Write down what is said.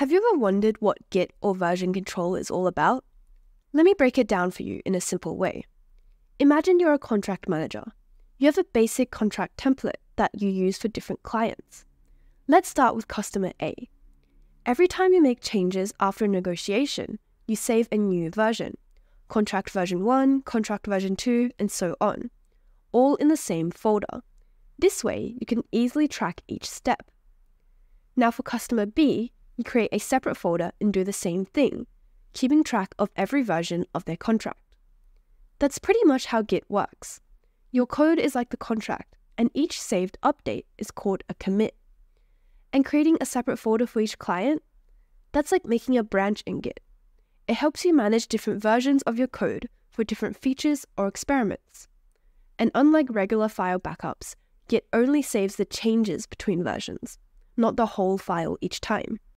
Have you ever wondered what Git or version control is all about? Let me break it down for you in a simple way. Imagine you're a contract manager. You have a basic contract template that you use for different clients. Let's start with customer A. Every time you make changes after a negotiation, you save a new version contract version 1, contract version 2, and so on, all in the same folder. This way, you can easily track each step. Now, for customer B, create a separate folder and do the same thing, keeping track of every version of their contract. That's pretty much how Git works. Your code is like the contract, and each saved update is called a commit. And creating a separate folder for each client, that's like making a branch in Git. It helps you manage different versions of your code for different features or experiments. And unlike regular file backups, Git only saves the changes between versions, not the whole file each time.